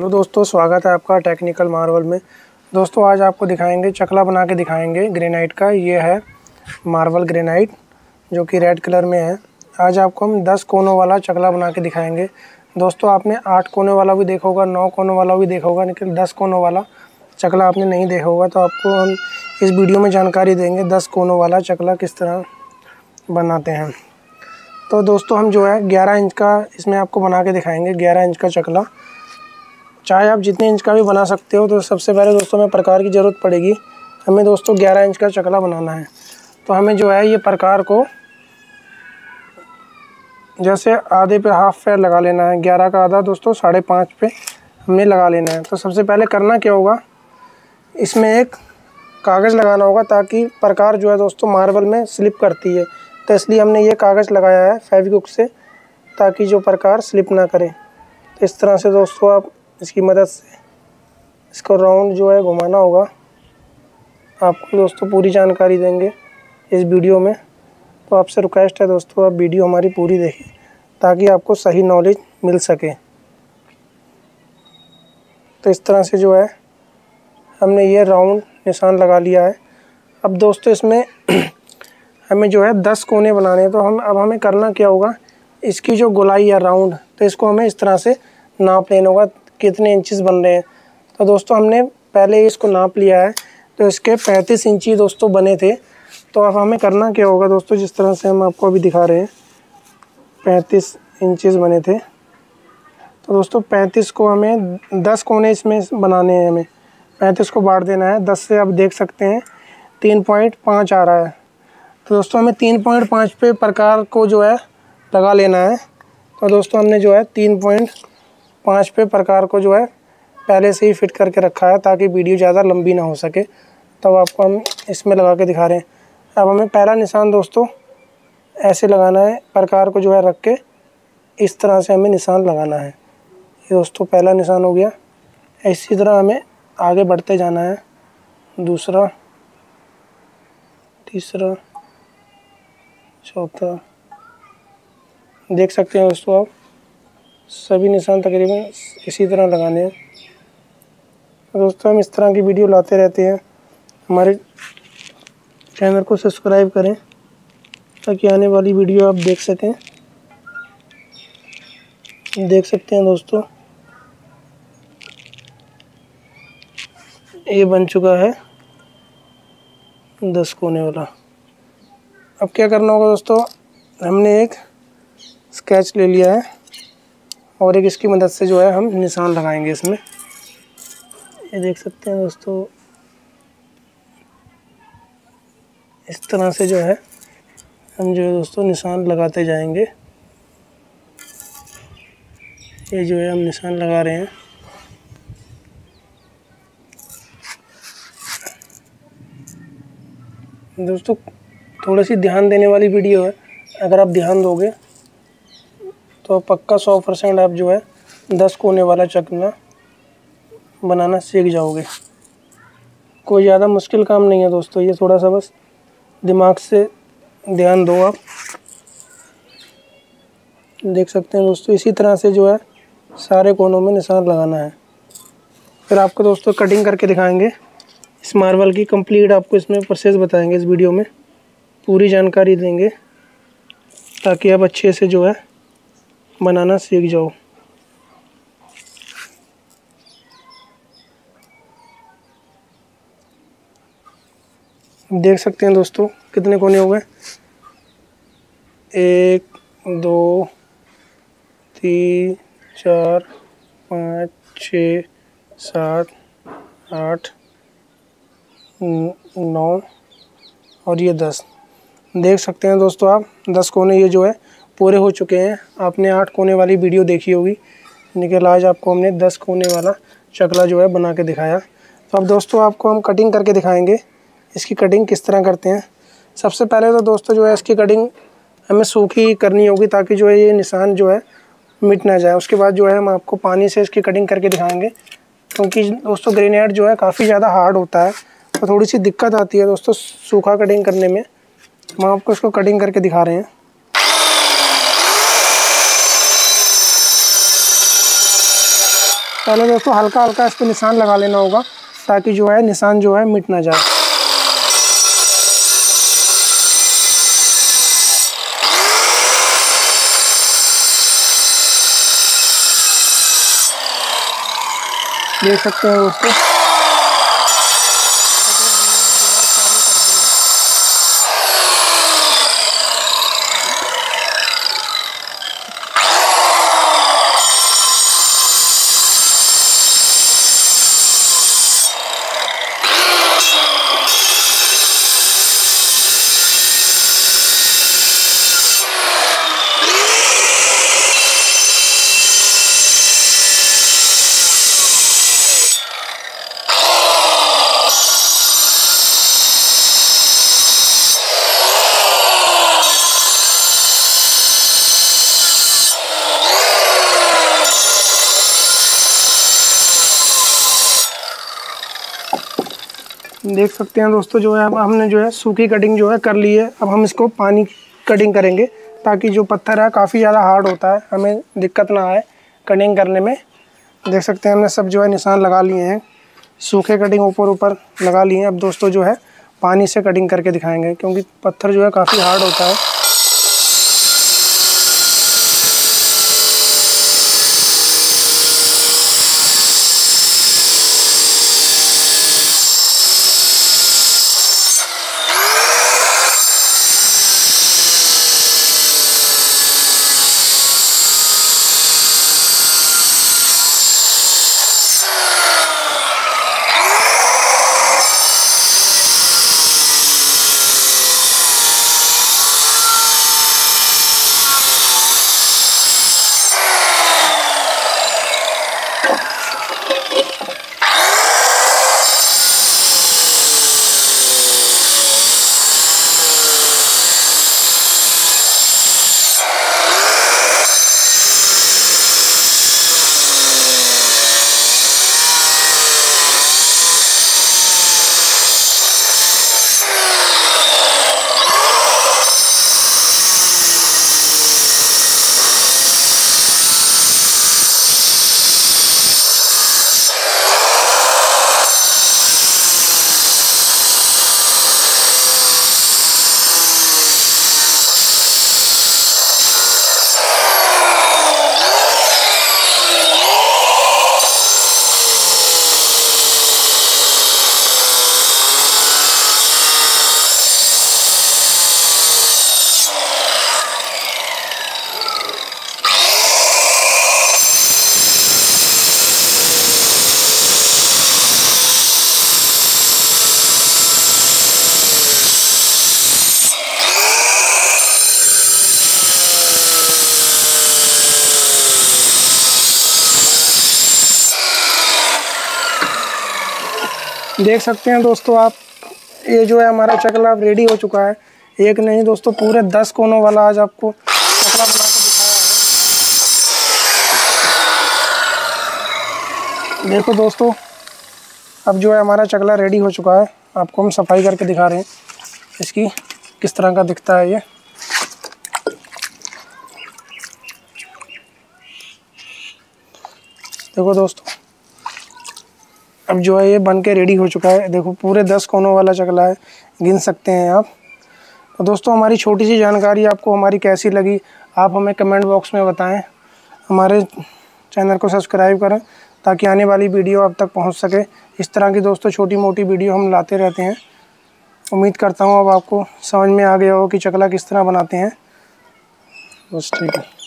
Hello दोस्तों, स्वागत है आपका टेक्निकल मार्वल में। दोस्तों, आज आपको दिखाएँगे, चकला बना के दिखाएँगे ग्रेनाइट का। ये है मार्वल ग्रेनाइट, जो कि रेड कलर में है। आज आपको हम 10 कोनों वाला चकला बना के दिखाएँगे। दोस्तों, आपने आठ कोने वाला भी देखा होगा, नौ कोनों वाला भी देखा होगा, लेकिन दस कोनों वाला चकला आपने नहीं देखा होगा। तो आपको हम इस वीडियो में जानकारी देंगे दस कोनों वाला चकला किस तरह बनाते हैं। तो दोस्तों, हम जो है ग्यारह इंच का इसमें आपको बना के दिखाएँगे, ग्यारह इंच का चकला। चाहे आप जितने इंच का भी बना सकते हो तो सबसे पहले दोस्तों हमें प्रकार की ज़रूरत पड़ेगी। हमें दोस्तों ग्यारह इंच का चकला बनाना है। तो हमें जो है ये प्रकार को जैसे आधे पे हाफ़ फेयर लगा लेना है। ग्यारह का आधा दोस्तों साढ़े पाँच पे हमें लगा लेना है। तो सबसे पहले करना क्या होगा? इसमें एक कागज़ लगाना होगा ताकि प्रकार जो है दोस्तों मार्बल में स्लिप करती है। तो इसलिए हमने ये कागज़ लगाया है फेविकुक से, ताकि जो प्रकार स्लिप ना करे। तो इस तरह से दोस्तों आप इसकी मदद से इसको राउंड जो है घुमाना होगा। आपको दोस्तों पूरी जानकारी देंगे इस वीडियो में। तो आपसे रिक्वेस्ट है दोस्तों, आप वीडियो हमारी पूरी देखें ताकि आपको सही नॉलेज मिल सके। तो इस तरह से जो है, हमने ये राउंड निशान लगा लिया है। अब दोस्तों इसमें हमें जो है दस कोने बनाने हैं तो हम, अब हमें करना क्या होगा, इसकी जो गोलाई है राउंड तो इसको हमें इस तरह से नाप लेना होगा। कितने इंचज़ बन रहे हैं। तो दोस्तों, हमने पहले इसको नाप लिया है। तो इसके पैंतीस इंची दोस्तों बने थे। तो अब हमें करना क्या होगा दोस्तों, जिस तरह से हम आपको अभी दिखा रहे हैं। पैंतीस इंचज़ बने थे। तो दोस्तों, पैंतीस को हमें दस कोने इसमें बनाने हैं हमें। पैंतीस को बांट देना है। दस से आप देख सकते हैं, तीन पॉइंट पाँच आ रहा है। तो दोस्तों, हमें तीन पॉइंट पाँच पे प्रकार को जो है लगा लेना है। तो दोस्तों, हमने जो है तीन पॉइंट पाँच पे प्रकार को जो है पहले से ही फिट करके रखा है ताकि वीडियो ज़्यादा लंबी ना हो सके। तब आपको हम इसमें लगा के दिखा रहे हैं। अब हमें पहला निशान दोस्तों, ऐसे लगाना है, प्रकार को जो है रख के इस तरह से हमें निशान लगाना है। ये दोस्तों पहला निशान हो गया। इसी तरह हमें आगे बढ़ते जाना है। दूसरा, तीसरा, चौथा। देख सकते हैं दोस्तों आप। सभी निशान तकरीबन इसी तरह लगाने हैं। दोस्तों, हम इस तरह की वीडियो लाते रहते हैं। हमारे चैनल को सब्सक्राइब करें ताकि आने वाली वीडियो आप देख सकें। देख सकते हैं दोस्तों, ये बन चुका है दस कोने वाला। अब क्या करना होगा दोस्तों, हमने एक स्केच ले लिया है। और एक इसकी मदद से जो है हम निशान लगाएँगे इसमें। ये देख सकते हैं दोस्तों। इस तरह से जो है हम जो है दोस्तों निशान लगाते जाएँगे। ये जो है हम निशान लगा रहे हैं। दोस्तों, थोड़ी सी ध्यान देने वाली वीडियो है। अगर आप ध्यान दोगे तो पक्का सौ परसेंट आप जो है दस कोने वाला चकना बनाना सीख जाओगे। कोई ज़्यादा मुश्किल काम नहीं है दोस्तों, ये थोड़ा सा बस दिमाग से ध्यान दो आप। देख सकते हैं दोस्तों, इसी तरह से जो है सारे कोनों में निशान लगाना है। फिर आपको दोस्तों कटिंग करके दिखाएँगे। इस मार्बल की कंप्लीट आपको इसमें प्रोसेस बताएँगे, इस वीडियो में पूरी जानकारी देंगे, ताकि आप अच्छे से जो है बनाना सीख जाओ। देख सकते हैं दोस्तों, कितने कोने हो गए। एक, दो, तीन, चार, पाँच, छ, सात, आठ, नौ और ये दस। देख सकते हैं दोस्तों आप, दस कोने ये जो है पूरे हो चुके हैं। आपने आठ कोने वाली वीडियो देखी होगी। लेकिन आज आपको हमने दस कोने वाला चकला जो है बना के दिखाया। तो अब दोस्तों, आपको हम कटिंग करके दिखाएँगे। इसकी कटिंग किस तरह करते हैं। सबसे पहले तो दोस्तों जो है, इसकी कटिंग हमें सूखी करनी होगी ताकि जो है, ये निशान जो है, मिट ना जाए। उसके बाद जो है, हम आपको पानी से इसकी कटिंग करके दिखाएँगे। क्योंकि दोस्तों ग्रेनेड जो है, काफ़ी ज़्यादा हार्ड होता है। तो थोड़ी सी दिक्कत आती है दोस्तों, सूखा कटिंग करने में। हम आपको इसको कटिंग करके दिखा रहे हैं। पहले दोस्तों हल्का हल्का इस पर निशान लगा लेना होगा, ताकि जो है निशान जो है मिट ना जाए। देख सकते हैं दोस्तों। देख सकते हैं दोस्तों, जो है अब हमने जो है सूखी कटिंग जो है कर ली है। अब हम इसको पानी कटिंग करेंगे ताकि जो पत्थर है, काफ़ी ज़्यादा हार्ड होता है। हमें दिक्कत ना आए कटिंग करने में। देख सकते हैं हमने सब जो है निशान लगा लिए हैं। सूखे कटिंग ऊपर ऊपर लगा लिए हैं। अब दोस्तों, जो है पानी से कटिंग करके दिखाएँगे, क्योंकि पत्थर जो है काफ़ी हार्ड होता है। देख सकते हैं दोस्तों आप, ये जो है हमारा चकला अब रेडी हो चुका है। एक नहीं दोस्तों, पूरे दस कोनों वाला आज आपको चकला बना के दिखाया है। देखो दोस्तों, अब जो है हमारा चकला रेडी हो चुका है। आपको हम सफ़ाई करके दिखा रहे हैं। इसकी किस तरह का दिखता है ये। देखो दोस्तों अब जो है ये बन के रेडी हो चुका है। देखो, पूरे दस कोनों वाला चकला है। गिन सकते हैं आप। तो दोस्तों, हमारी छोटी सी जानकारी आपको, हमारी कैसी लगी, आप हमें कमेंट बॉक्स में बताएँ। हमारे चैनल को सब्सक्राइब करें, ताकि आने वाली वीडियो आप तक पहुँच सके। इस तरह की दोस्तों छोटी मोटी वीडियो हम लाते रहते हैं। उम्मीद करता हूँ अब आपको समझ में आ गया हो कि चकला किस तरह बनाते हैं। बस ठीक है।